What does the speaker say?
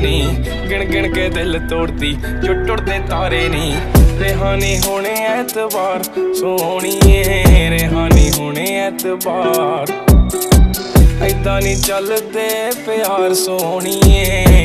ਨਹੀਂ ਗਿਣ ਗਿਣ ਕੇ ਦਿਲ ਤੋੜਦੀ ਜੋ ਟੁੱਟਦੇ ਤਾਰੇ ਨੀ। ਰਹਿਾਨੀ ਹੋਣੇ ਐਤਵਾਰ, ਸੋਹਣੀਏ ਰਹਿਾਨੀ ਹੋਣੇ ਐਤਵਾਰ। ਐਦਾਂ ਨਹੀਂ ਚੱਲਦੇ ਪਿਆਰ, ਸੋਹਣੀਏ।